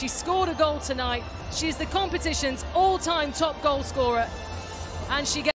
She scored a goal tonight. She's the competition's all-time top goal scorer. And she gets